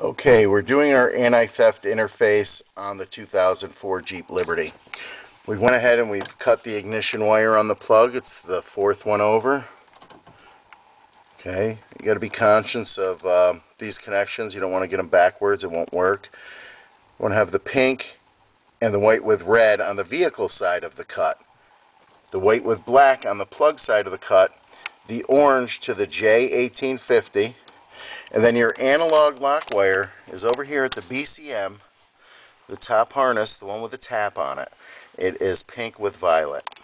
Okay, we're doing our anti-theft interface on the 2004 Jeep Liberty. We went ahead and we've cut the ignition wire on the plug. It's the fourth one over. Okay, you got to be conscious of um, these connections. You don't want to get them backwards. It won't work. You want to have the pink and the white with red on the vehicle side of the cut. The white with black on the plug side of the cut. The orange to the J1850 and then your analog lock wire is over here at the BCM, the top harness, the one with the tap on it. It is pink with violet.